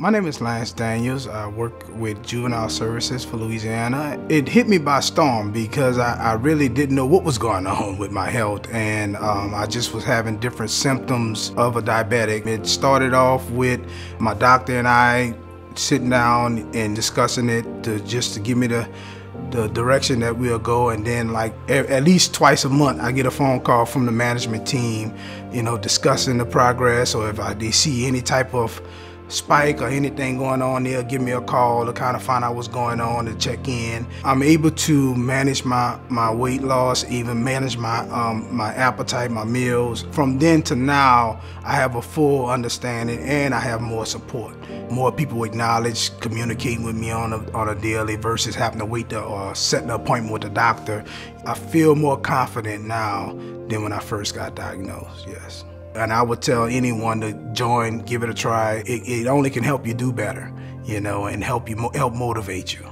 My name is Lance Daniels. I work with Juvenile Services for Louisiana. It hit me by storm because I, I really didn't know what was going on with my health, and um, I just was having different symptoms of a diabetic. It started off with my doctor and I sitting down and discussing it to just to give me the the direction that we'll go and then like at least twice a month I get a phone call from the management team you know discussing the progress or if I, they see any type of spike or anything going on, they'll give me a call to kind of find out what's going on to check in. I'm able to manage my, my weight loss, even manage my um, my appetite, my meals. From then to now, I have a full understanding and I have more support. More people acknowledge communicating with me on a, on a daily versus having to wait to, or set an appointment with the doctor. I feel more confident now than when I first got diagnosed, yes. And I would tell anyone to join, give it a try. It, it only can help you do better, you know, and help you help motivate you.